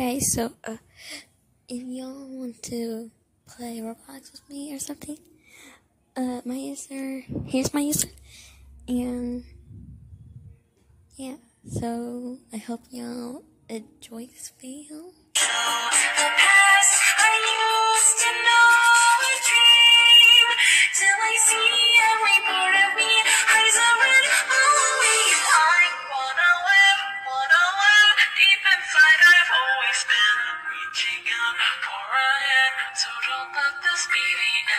guys, so uh, if y'all want to play Roblox with me or something, uh, my user, here's my user, and yeah, so I hope y'all enjoy this video. So don't let this be the end.